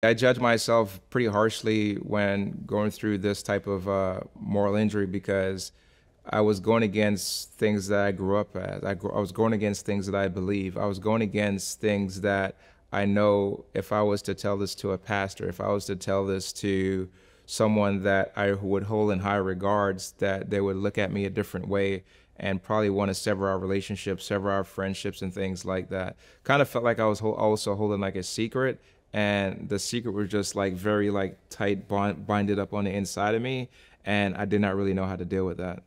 I judge myself pretty harshly when going through this type of uh, moral injury because I was going against things that I grew up as. I, I was going against things that I believe. I was going against things that I know if I was to tell this to a pastor, if I was to tell this to someone that I would hold in high regards, that they would look at me a different way and probably want to sever our relationships, sever our friendships, and things like that. Kind of felt like I was also holding like a secret, and the secret was just like very like tight bond, binded up on the inside of me, and I did not really know how to deal with that.